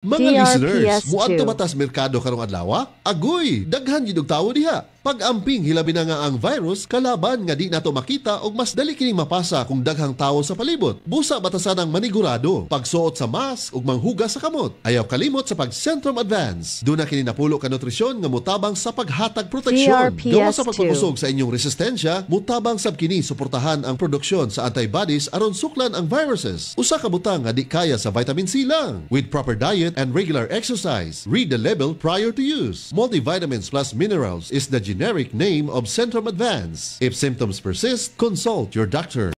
Mga listeners, DRPS2. muadto batas merkado karong adlaw? Agoy, daghan gyud og tawo diha. Pag-amping hilabi na nga ang virus kalaban nga di nato makita og mas dali kining mapasa kung daghang tawo sa palibot. Busa batasan ang manigurado, pagsuot sa mask ug manghugas sa kamot. Ayaw kalimot sa pag Centrum Advance. Doon na kini napulo ka nutrisyon nga mutabang sa paghatag proteksyon. DRPS2. Gawa sa pagpapusog sa inyong resistensya, mutabang sab kini suportahan ang produksyon sa antibodies aron suklan ang viruses. Usa ka butang nga di kaya sa vitamin C lang. With proper diet and regular exercise, read the label prior to use. Multivitamins plus minerals is the generic name of Centrum Advance. If symptoms persist, consult your doctor.